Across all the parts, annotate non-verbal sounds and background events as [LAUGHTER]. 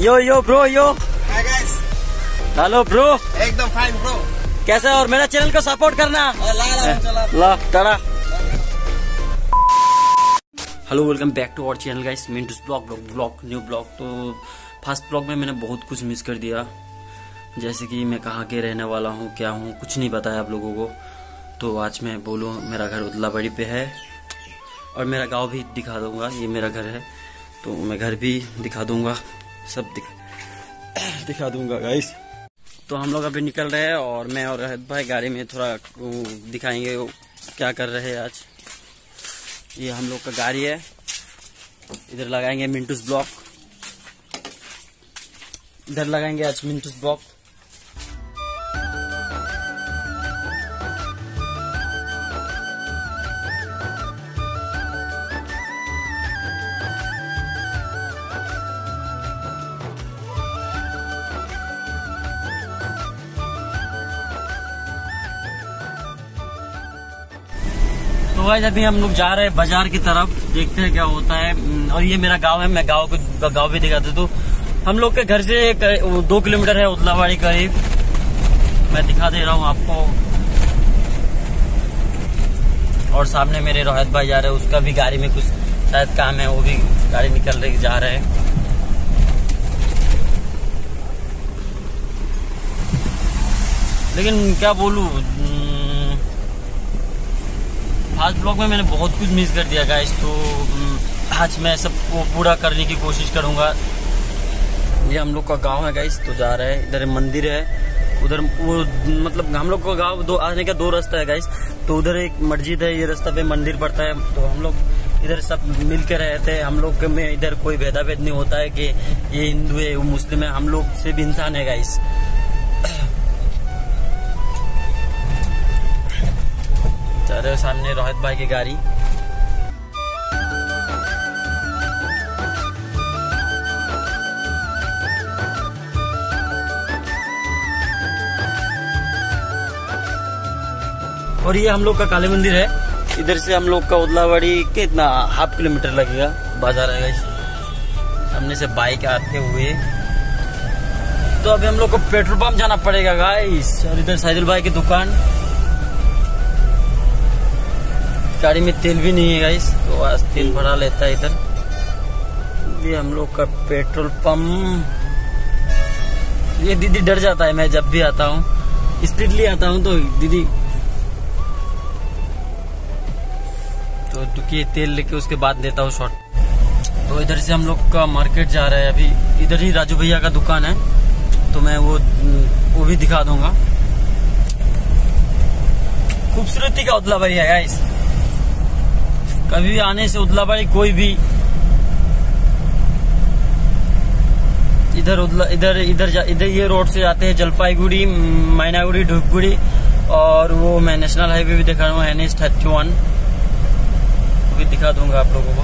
Hello bro एकदम fine bro कैसा और मेरा चैनल को सपोर्ट करना। ला ला ला tata hello welcome back to our channel guys Mintu's blog blog blog new blog तो फ़र्स्ट ब्लॉग में मैंने बहुत कुछ मिस कर दिया। जैसे कि मैं कहाँ के रहने वाला हूँ क्या हूँ कुछ नहीं बताया आप लोगों को। तो आज मैं बोलूँ मेरा घर उदलाबाड़ी पे है। और मेरा गाँव भी दिखा दूँगा ये मेरा घर है। तो मैं घर भी दिखा दूँगा। सब दिख, [COUGHS] दिखा दूँगा गाइस तो हम लोग अभी निकल रहे हैं और मैं और रहत भाई गाड़ी में थोड़ा दिखाएँगे क्या कर रहे हैं आज. ये हम लोग का गाड़ी है. इधर लगाएँगे मिंटूस ब्लॉक इधर लगाएँगे आज मिंटूस ब्लॉक आज अभी हम लोग जा रहे हैं बाज़ार की तरफ़ देखते हैं क्या होता है। हम्म, और ये मेरा गाँव है मैं गाँव को गाँव भी दिखाता तो। हम लोग के घर से एक, दो किलोमीटर है उदलावाड़ी करीब। मैं दिखा दे रहा हूँ आपको। और सामने मेरे रोहित भाई जा रहे हैं उसका भी गाड़ी में कुछ शायद काम है वो भी गाड़ी निकल रही जा रहे हैं। लेकिन क्या बोलूँ फास्ट ब्लॉग में मैंने बहुत कुछ मिस कर दिया गाइस तो हम्म, आज मैं सबको पूरा करने की कोशिश करूँगा। ये हम लोग का गाँव है गाइस तो जा रहे हैं। इधर मंदिर है। उधर वो मतलब हम लोग का गाँव दो आने का दो रास्ता है गाइस तो उधर एक मस्जिद है ये रास्ता पे मंदिर पड़ता है। तो हम लोग इधर सब मिल के रहते हैं। हम लोग में इधर कोई भेदाभेद नहीं होता है कि ये हिंदू है वो मुस्लिम है। हम लोग से भी इंसान है गाइस जा रहे हो सामने रोहित भाई की गाड़ी। और ये हम लोग का काली मंदिर है। इधर से हम लोग का उदलावाड़ी कितना, हाफ़ किलोमीटर लगेगा बाज़ार है सामने से बाइक आते हुए। तो अभी हम लोग को पेट्रोल पंप जाना पड़ेगा गाइस और इधर साइदुल भाई की दुकान। गाड़ी में तेल भी नहीं है गाइस तो आज तेल भरा लेता है इधर। ये हम लोग का पेट्रोल पंप। ये दीदी डर जाता है मैं जब भी आता हूँ। स्पीडली आता हूँ तो दीदी तो दुखी तेल लेके उसके बाद देता हूँ शॉर्ट तो इधर से हम लोग का मार्केट जा रहा है अभी। इधर ही राजू भैया का दुकान है तो मैं वो वो भी दिखा दूँगा। खूबसूरती का उदला भैया गाइस कभी भी आने से उदलाबाड़ी कोई भी। इधर उदला, इधर इधर इधर ये रोड से जाते हैं जलपाईगुड़ी मैनागुड़ी धूपगुड़ी, और वो मैं नेशनल हाईवे भी दिखा रहा हूँ एन थर्टी वन भी दिखा दूँगा आप लोगों को।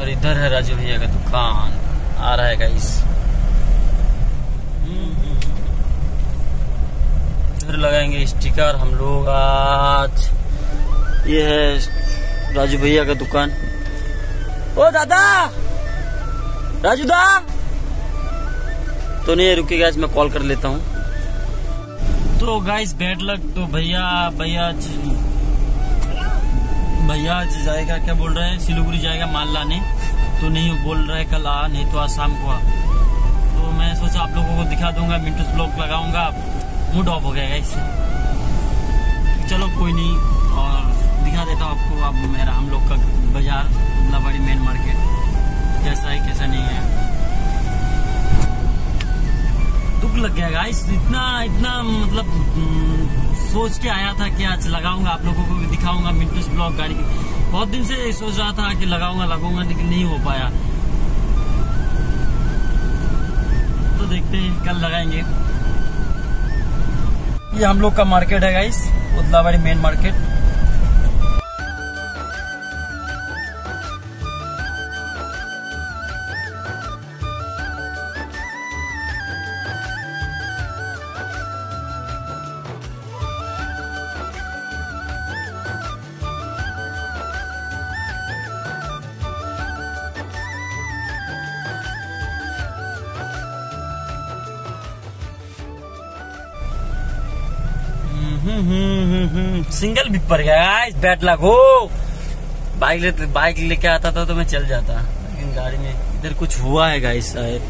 और इधर है राजू भैया का दुकान। आ रहा है गाइस इधर लगाएँगे स्टिकर हम लोग आज। ये है राजू भैया का दुकान। ओ, दादा! राजू दा! तो नहीं रुकिएगा आज मैं कॉल कर लेता हूँ। तो गाइस बैड लक तो भैया भैया भैया आज जाएगा, क्या बोल रहे हैं? सिलीगुड़ी जाएगा माल लाने। तो नहीं बोल रहे कल आ, नहीं तो आज शाम को आ। तो मैं सोचा आप लोगों को दिखा दूँगा मिंटूस ब्लॉग लगाऊँगा। मूड ऑफ़ हो गया इससे चलो कोई नहीं और दिखा देता हूँ आपको अब मेरा हम लोग का बाज़ार उदलाबाड़ी मेन मार्केट कैसा है कैसा नहीं है। दुख लग गया गाइस इतना इतना मतलब हम्म, सोच के आया था कि आज लगाऊँगा आप लोगों को भी दिखाऊँगा मिंटूस ब्लॉग गाड़ी की। बहुत दिन से सोच रहा था कि लगाऊँगा लगाऊँगा लेकिन नहीं हो पाया। तो देखते हैं कल लगाएँगे। ये हम लोग का मार्केट है guys Odlabari main market single भी पड़ गया। बैट लगो बाइक ले बाइक लेके आता था तो मैं चल जाता। लेकिन गाड़ी में इधर कुछ हुआ है गाइस शायद।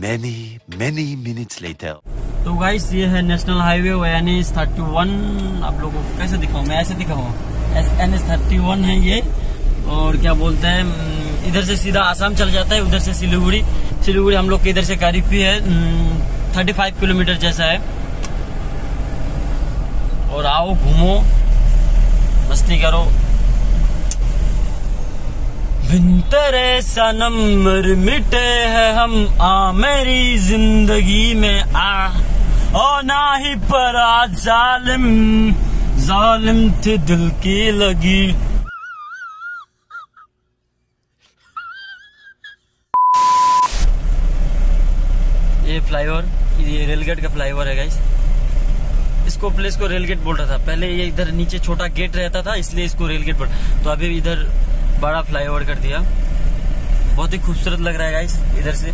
Many, many minutes later. तो गाइस ये है national highway N S thirty one आप लोगों को कैसे दिखाऊँ? मैं ऐसे दिखाऊँ। एन एस थर्टी वन है ये। और क्या बोलते हैं? इधर से सीधा आसाम चल जाता है, उधर से सिलीगुड़ी। सिलीगुड़ी हम लोग के इधर से करीब ही है थर्टी फाइव किलोमीटर जैसा है। और आओ, घूमो, मस्ती करो। बिनतरे सनम मिटे है हम, आ, मेरी ज़िंदगी में, आ। ओ, ना ही परा जालिम जालिम थे दिल की लगी ये फ्लाईओवर, ये रेलगेट का फ्लाईओवर है गाइस इसको प्लेस को रेलगेट बोल रहा था। पहले ये इधर नीचे छोटा गेट रहता था, इसलिए इसको रेलगेट बोल तो अभी इधर बड़ा फ्लाईओवर कर दिया। बहुत ही खूबसूरत लग रहा है गाइस इधर से।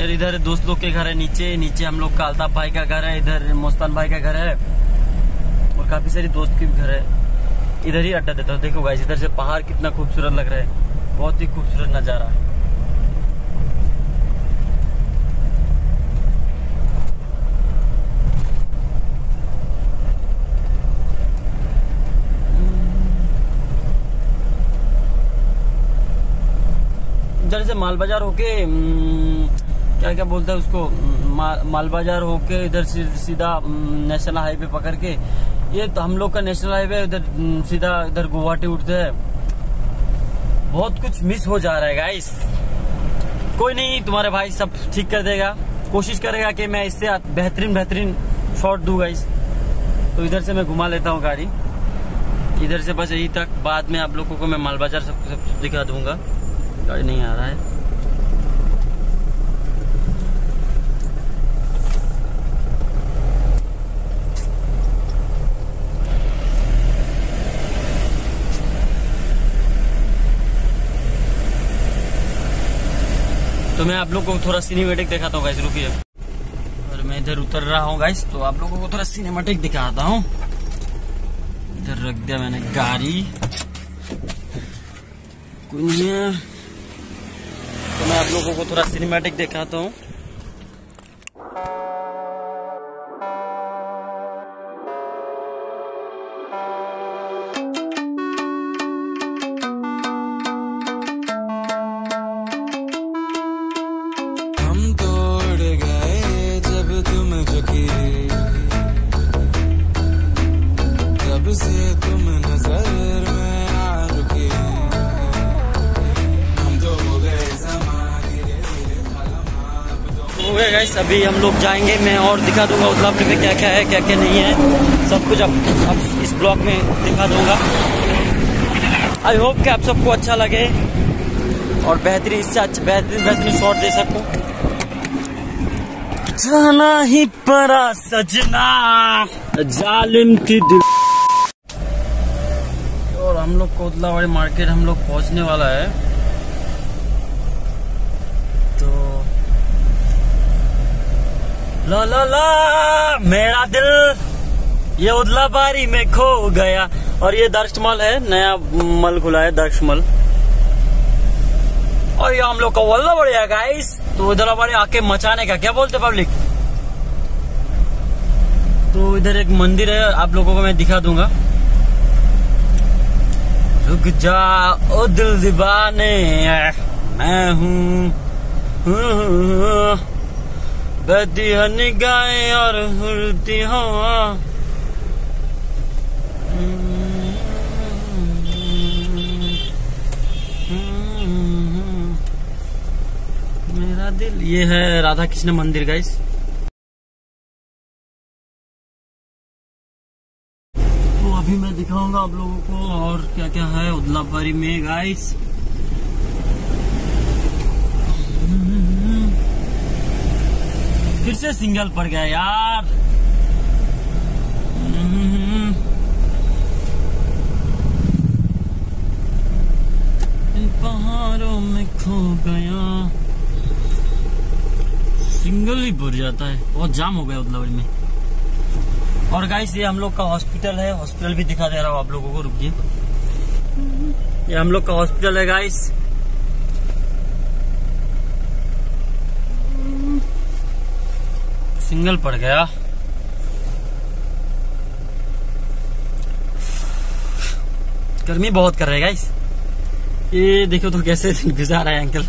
यार इधर दोस्त लोग के घर है नीचे नीचे हम लोग का अल्ताफ भाई का घर है, इधर मोस्तान भाई का घर है। और काफ़ी सारी दोस्त के घर है। इधर ही अड्डा देता हूँ। देखो गाइस इधर से पहाड़ कितना खूबसूरत लग रहा है। बहुत ही खूबसूरत नज़ारा है। इधर से माल बाज़ार होके क्या क्या बोलते हैं उसको? माल बाज़ार होके इधर सीधा नेशनल हाईवे पकड़ के, ये तो हम लोग का नेशनल हाईवे इधर सीधा इधर गुवाहाटी उठते है। बहुत कुछ मिस हो जा रहा है गाइस कोई नहीं, तुम्हारे भाई सब ठीक कर देगा। कोशिश करेगा कि मैं इससे बेहतरीन बेहतरीन शॉट दूँ गाइस तो इधर से मैं घुमा लेता हूँ गाड़ी। इधर से बस यही तक। बाद में आप लोगों को मैं माल बाज़ार सब सब दिखा दूँगा। गाड़ी नहीं आ रहा है। तो मैं आप लोग को थोड़ा सिनेमेटिक दिखाता हूँ गाइस रुकिए। और मैं इधर उतर रहा हूँ गाइस तो आप लोगों को थोड़ा सिनेमेटिक दिखाता हूँ। इधर रख दिया मैंने गाड़ी। तो मैं आप लोगों को थोड़ा सिनेमेटिक दिखाता हूँ। गए गाइस अभी हम लोग जाएँगे, मैं और दिखा दूँगा उदलापड़ी में क्या क्या है क्या क्या नहीं है। सब कुछ अब अब इस ब्लॉग में दिखा दूँगा। आई होप कि आप सबको अच्छा लगे और बेहतरीन इससे अच्छा बेहतरीन बेहतरीन शॉट दे सकूँ। जाना ही परा सजना, जालिम की दिल और हम लोग कोतलावाड़ी मार्केट हम लोग पहुँचने वाला है तो ला ला ला, मेरा दिल ये उदला बारी में खो गया। और ये दर्श मल है, नया मल खुला है दर्श मल और ये हम लोग का वल्ला बढ़िया गाइस तो इधर आके मचाने का क्या बोलते पब्लिक तो इधर एक मंदिर है, आप लोगों को मैं दिखा दूँगा। रुक जा, ओ दिल दीवाने, मैं हूँ। बहती है निगाहें और उड़ती हवा। मेरा दिल, ये है राधा कृष्ण मंदिर गाइस तो अभी मैं दिखाऊँगा आप लोगों को और क्या क्या है उदलाबारी में गाइस फिर से सिंगल पड़ गया यार। इन पहाड़ों में खो गया। सिंगल ही पड़ जाता है। बहुत जाम हो गया उदलाबारी में और गाइस ये हम लोग का हॉस्पिटल है। हॉस्पिटल भी दिखा दे रहा हूँ आप लोगों को, रुकिए। ये हम लोग का हॉस्पिटल है गाइस सिंगल पड़ गया। गर्मी बहुत कर रहा है गाइस ये देखो तो कैसे [LAUGHS] गुजार है अंकल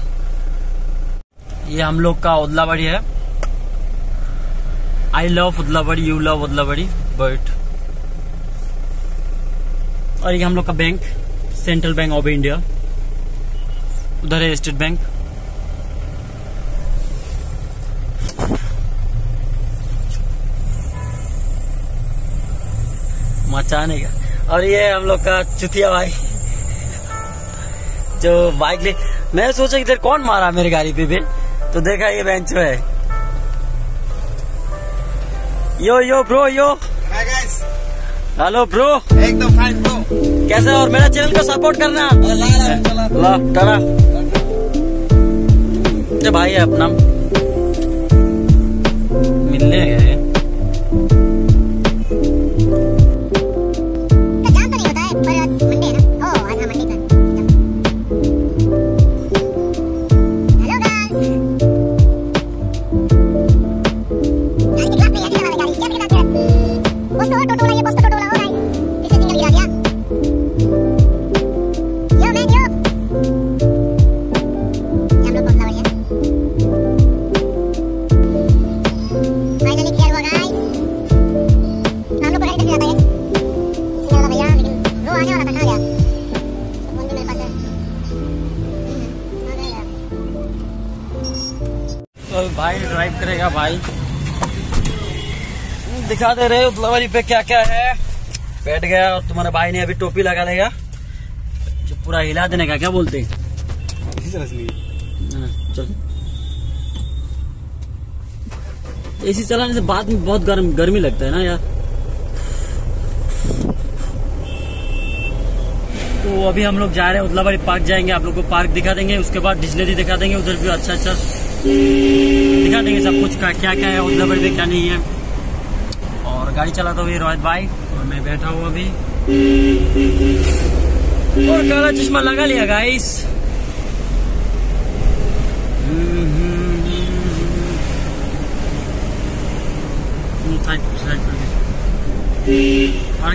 ये हम लोग का उदलाबाड़ी है। I love Odlabari you love Odlabari but और ये हम लोग का bank central bank of India उधर है स्टेट बैंक मचाने का। और ये हम लोग का चुतिया भाई जो बाइक ले मैं सोचा इधर कौन मारा मेरी गाड़ी पे भी तो देखा ये बेंच है। Yo yo bro yo. Hello bro एकदम फाइन ब्रो कैसे और मेरा चैनल को सपोर्ट करना। ला ला भाई है अपना। मिलने गए। दिखा दे रहे उतलावारी पे क्या क्या है। बैठ गया और तुम्हारे भाई ने अभी टोपी लगा लेगा। जो पूरा हिला देने का क्या बोलते हैं? हाँ, चल। एसी चलाने से बाद में बहुत गर्म गर्मी लगता है ना यार। तो अभी हम लोग जा रहे हैं उदलाबाड़ी पार्क जाएँगे आप लोग को पार्क दिखा देंगे उसके बाद डिजनरी दिखा देंगे उधर भी अच्छा अच्छा दिखा देंगे सब कुछ का क्या क्या है उदलाबाड़ी में क्या नहीं है। और गाड़ी चलाता हुआ रोहित भाई, और मैं बैठा हूँ अभी। और काला चश्मा लगा लिया गाइस साइड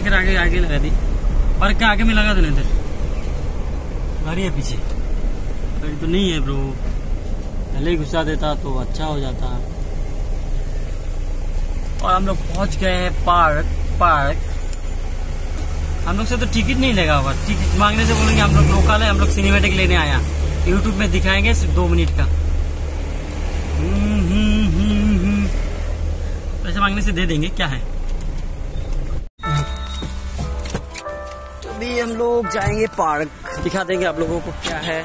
के आगे आगे लगा दी। पार्क के आगे में लगा देना इधर। गाड़ी है पीछे। गाड़ी तो नहीं है ब्रो पहले ही घुसा देता तो अच्छा हो जाता। और हम लोग पहुँच गए हैं पार्क पार्क। हम लोग से तो टिकट नहीं लगा हुआ। टिकट मांगने से बोलेंगे हम लोग लोकल है हम लोग सिनेमेटिक लेने आया यूट्यूब में दिखाएँगे सिर्फ़ दो मिनट का। हम्म, हम्म, हम्म, हम्म। पैसे मांगने से दे देंगे क्या है? तो अभी हम लोग जाएँगे पार्क। दिखा देंगे आप लोगों को क्या है।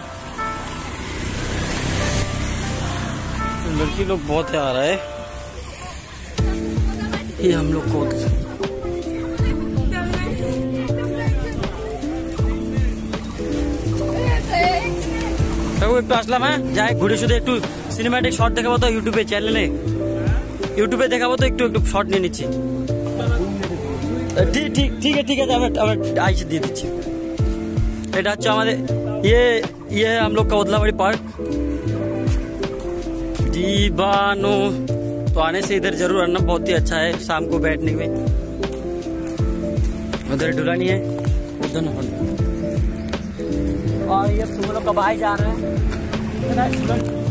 लड़की लोग बहुत आ रहा है। ये हम लोग को কাকু একটু আসলাম হ্যাঁ যাই ঘুরে শুধু একটু সিনেমাটিক শর্ট দেখাবো তো ইউটিউবে চ্যানেলে ইউটিউবে দেখাবো তো একটু একটু শর্ট নিয়ে নিচ্ছি ঠিক ঠিক ঠিক আছে ঠিক আছে আমরা আমরা আইসে দিয়ে দিচ্ছি এটা হচ্ছে আমাদের ये ये है हम लोग का उदलाबाड़ी पार्क दीवानो तो आने से इधर ज़रूर आना, बहुत ही अच्छा है शाम को बैठने में। उधर डुलानी है और ये सुबह कब आए जा रहे हैं।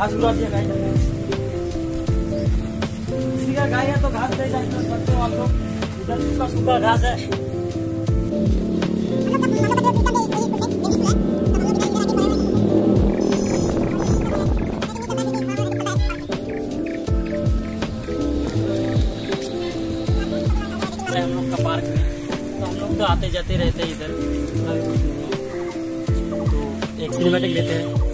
घास उड़ा दिया गाय गाय है तो घास दे जा सकते हो आप लोग, इधर सूखा सूखा घास है। हम लोग का पार्क में तो हम लोग तो आते जाते रहते हैं इधर। तो एक सिनेमेटिक लेते हैं।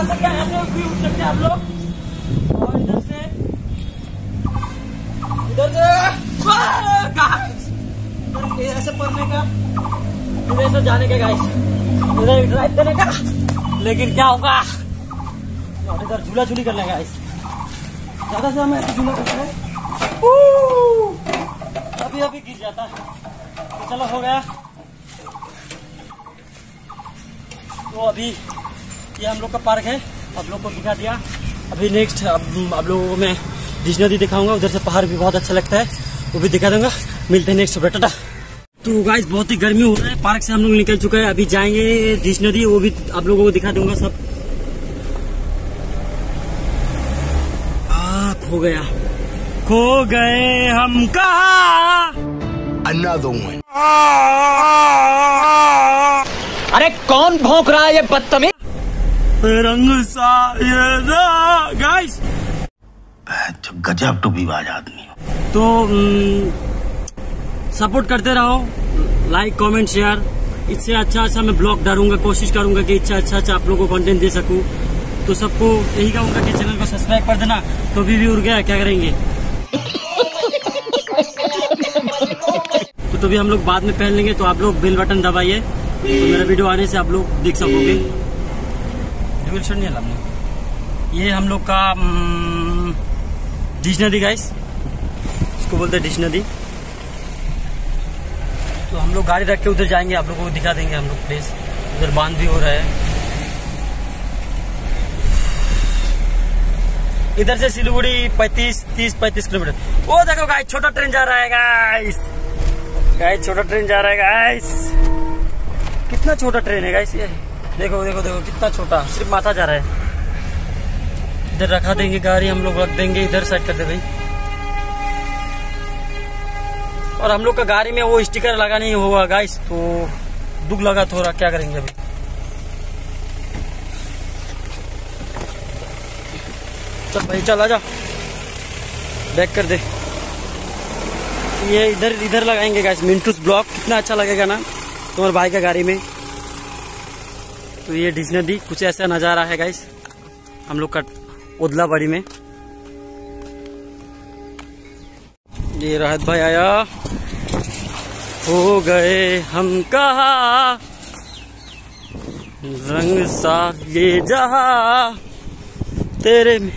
आ सकते हैं, ऐसे भी उठ सकते हैं लोग। और इधर से। इधर से। ऐसे पढ़ने का, इधर ऐसे जाने का गाइस इधर ड्राइव करने का। लेकिन क्या होगा? इधर झूला झूली करने का गाइस ज़्यादा से हम ऐसे झूला करते हैं अभी अभी गिर जाता है। तो चलो, हो गया। तो अभी ये हम लोग का पार्क है। आप लोग को दिखा दिया। अभी नेक्स्ट अब आप लोगों को मैं डिश नदी दिखाऊँगा। उधर से पहाड़ भी बहुत अच्छा लगता है। वो भी दिखा दूँगा। मिलते हैं नेक्स्ट टाटा। तो गाइस बहुत ही गर्मी हो रहा है। पार्क से हम लोग निकल चुके हैं। अभी जाएँगे डिश नदी। वो भी आप लोगों को दिखा दूँगा सब। आ, खो गया। खो गए हम कहा. अरे कौन भौंक रहा है ये बदतमीज? रंग सा गाइस गजब टू विवाज आदमी। तो सपोर्ट करते रहो। लाइक कमेंट शेयर इससे अच्छा अच्छा मैं ब्लॉग डालूँगा कोशिश करूँगा कि अच्छा अच्छा अच्छा आप लोगों को कंटेंट दे सकूँ। तो सबको यही कहूँगा कि चैनल को सब्सक्राइब कर देना तो भी, भी उड़ गया क्या करेंगे? तो तो भी हम लोग बाद में पहन लेंगे तो आप लोग बेल बटन दबाइए तो मेरा वीडियो आने से आप लोग देख सकोगे। रिविल शॉट नहीं हमने ये हम लोग का डिश नदी गाइस इसको बोलते हैं डिश नदी। तो हम लोग गाड़ी रख के उधर जाएँगे, आप लोगों को दिखा देंगे हम लोग प्लेस उधर बाँध भी हो रहा है। इधर से सिलीगुड़ी 35 30 35 किलोमीटर। वो देखो गाइस छोटा ट्रेन जा रहा है गाइस गाइस छोटा ट्रेन जा रहा है गाइस कितना छोटा ट्रेन है गाइस ये? देखो देखो देखो, कितना छोटा। सिर्फ़ माथा जा रहा है। इधर रखा देंगे गाड़ी, हम लोग रख देंगे इधर साइड कर दे भाई। और हम लोग का गाड़ी में वो स्टिकर लगा नहीं होगा गाइस तो दुख लगा थोड़ा क्या करेंगे अभी? चल भाई, चल, आजा। बैक कर दे। ये इधर इधर लगाएँगे गाइस मिंटूस ब्लॉक कितना अच्छा लगेगा ना, तुम्हारे भाई का गाड़ी में। तो ये डिश नदी कुछ ऐसा नज़ारा है गाइस हम लोग का उदलाबाड़ी में। ये राहत भाई आया। हो गए हम कहा। रंग सा ये जहा। तेरे में।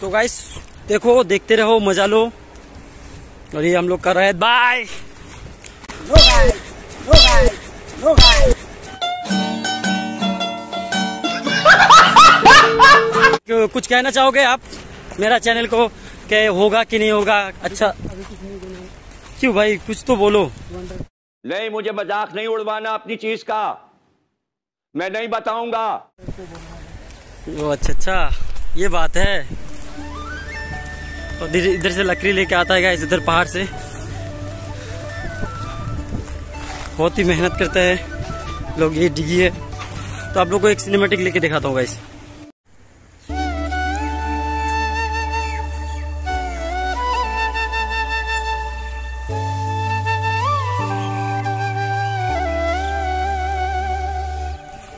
तो गाइस देखो, देखते रहो, मज़ा लो। और ये हम लोग कर रहे हैं। बाय [LAUGHS] कुछ कहना चाहोगे आप मेरा चैनल को के होगा कि नहीं होगा? अच्छा। क्यों भाई? कुछ तो बोलो। नहीं मुझे मज़ाक नहीं उड़वाना अपनी चीज़ का। मैं नहीं बताऊँगा। अच्छा अच्छा। ये बात है। और इधर इधर से लकड़ी लेके आता है इधर पहाड़ से। बहुत ही मेहनत करते हैं लोग, ये डिगी है। तो आप लोग को एक सिनेमेटिक लेके दिखाता हूँ गाइस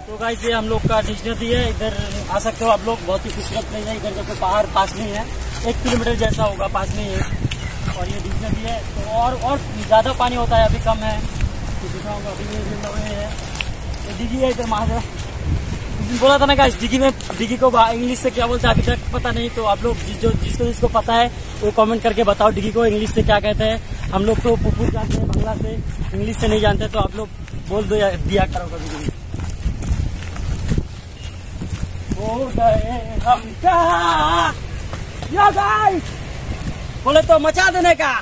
तो ये हम लोग का डिक्शनरी है, इधर आ सकते हो आप लोग, बहुत ही खूबसूरत प्लेस है, इधर कोई पहाड़ पास नहीं है। एक किलोमीटर जैसा होगा पास में ये और ये डिक्शनरी है। तो और और ज़्यादा पानी होता है, अभी कम है। तो दिखाऊँगा अभी ये लगे है। ये डिगी है इधर महाजरा उस दिन बोला था ना, गाइस, डिगी में, डिगी को इंग्लिश से क्या बोलते हैं? अभी तक पता नहीं। तो आप लोग जिस, जो, जिसको जिसको पता है, वो कमेंट करके बताओ, डिगी को इंग्लिश से क्या कहते हैं। हम लोग तो पुपुर जानते हैं, बांग्ला से इंग्लिश से नहीं जानते तो आप लोग बोल दो दिया करो कभी कभी। हो गए हम क्या? गाइस बोले तो मचा देने का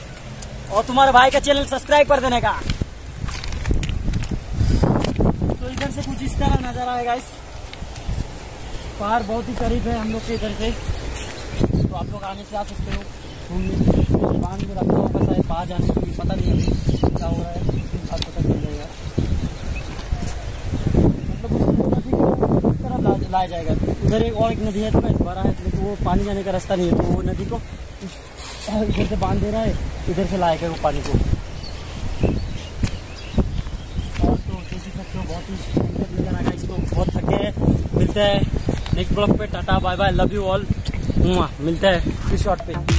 और तुम्हारे भाई का चैनल सब्सक्राइब कर देने का। तो इधर से कुछ इस तरह नज़र आएगा इस पहाड़ बहुत ही करीब है हम लोग के इधर से। तो आप लोग आने से आ सकते हो। घूमने बाँध में रखा होगा शायद बाहर जाने के पता नहीं अभी क्या हो रहा है। कुछ पता चल जाएगा। मतलब उस तरह लाया जाएगा। उधर एक और एक नदी है तो इस बड़ा है लेकिन वो पानी जाने का रास्ता नहीं है तो वो नदी को इधर से बाँध दे रहा है, इधर से लाएगा वो पानी को। और तो देख ही सकते हो, बहुत ही नज़र आएगा इसको बहुत थके हैं, मिलते हैं नेक्स्ट ब्लॉग पे, tata bye bye love you all मिलता है, इस शॉट पे।